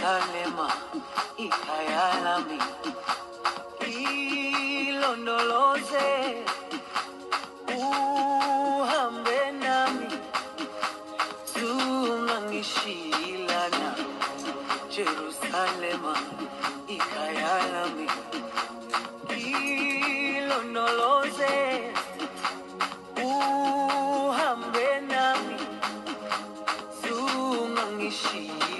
Jerusalema ikhaya lami ilondoloze uhambe nami zungangishilana Jerusalema ikhaya lami ilondoloze uhambe nami zungangishilana